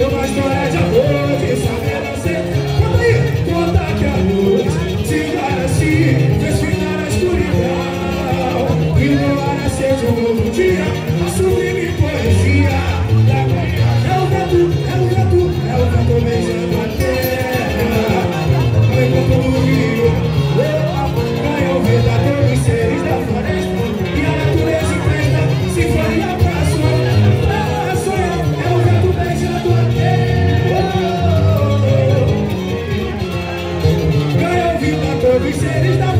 Eu gosto é Eles não